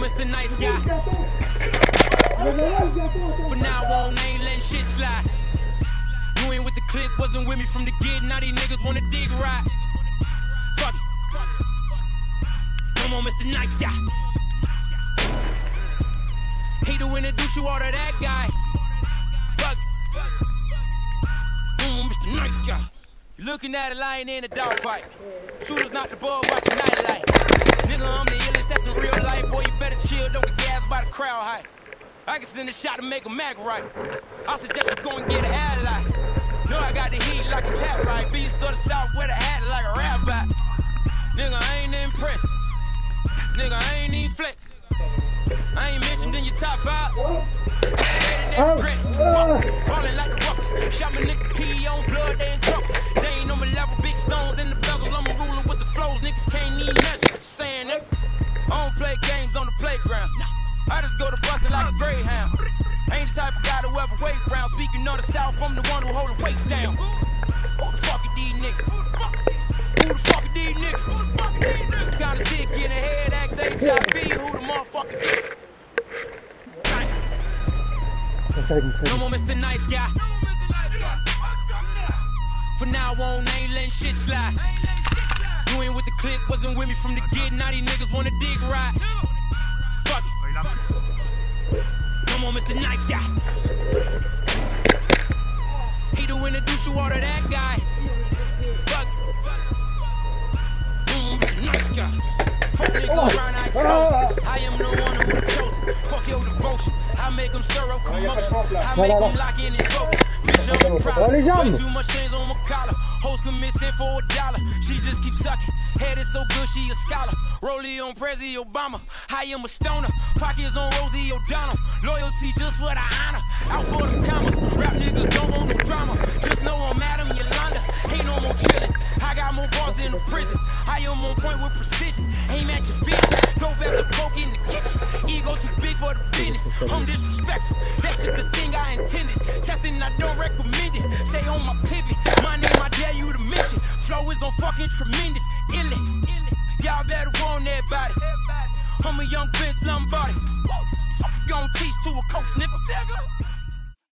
For now on, I ain't letting shit slide. You ain't with the click, wasn't with me from the get. Now these niggas wanna dig right. Fuck it. Come on, Mr. Nice Guy. Hate to introduce you all to that guy. Fuck it. On, Mr. Nice Guy. You looking at a lion in a dog fight. Shooters not the ball, watching nightlight. Nigga, I'm the illest, that's in crowd. I can send a shot to make a mag right. I suggest you go and get an ally. Know I got the heat like a tap right. Beast of the south with a hat like a rabbi. Nigga, I ain't impressed. Nigga, I ain't even flex. I ain't mentioned in your top five. Like the like a greyhound. Ain't the type of guy to ever wait round. Speaking of the South, I'm the one who hold the weight down. Who the fuck are these niggas? Who the fuck are these niggas? Kinda sick in the head, ask HIV, who the motherfucker is? No more Mr. Nice Guy. For now on, I ain't letting shit slide. You ain't with the click, wasn't with me from the get. Now these niggas wanna dig right. Fuck it. No more Mr. Nice Guy. Hate to introduce you all to that guy. Fuck. Mm, Mr. Nice Guy. Fuck nigga around, I expose. I am the one who the chosen. Fuck your devotion. I make them stir up commotion. I make them lock in and focus. Bitch, I'm problem. Too much chains on my. Hoes commit sin for a dollar. She just keeps sucking. Head is so good, she a scholar. Rollie on Prezi Obama. I am a stoner. Pockets on Rosie O'Donnell. Loyalty just what I honor. Out for them commas. Rap niggas don't want no drama. Just know I'm Adam Yolanda. Ain't no more chillin'. I got more bars than a prison. I am on point with precision. Aim at your feet. Dope at the poke in the kitchen. Ego too big for the business. I'm disrespectful. That's just the thing I intended. Is on fucking tremendous. Ill it. Y'all better warn everybody. I'm a young Vince Lombardi. Fuck you gon' teach to a coach, nigga.